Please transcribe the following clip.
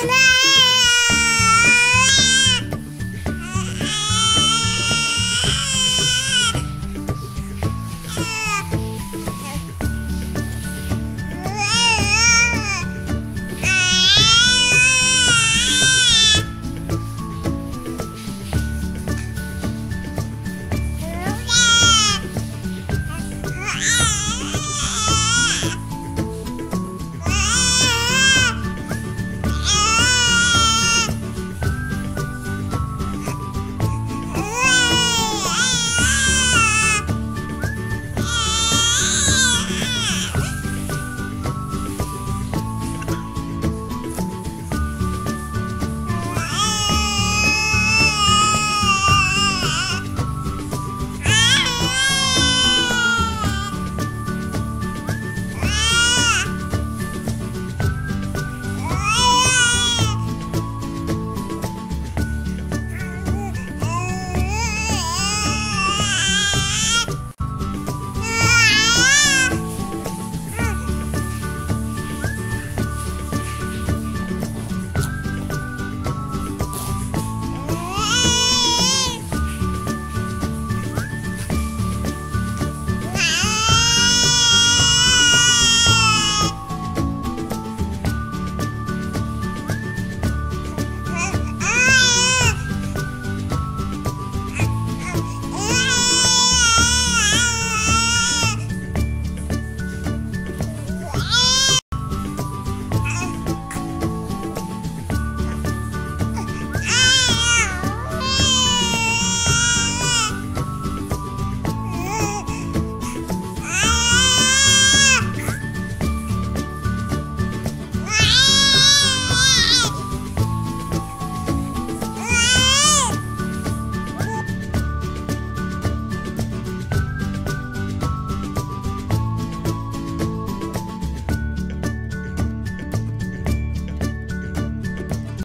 And then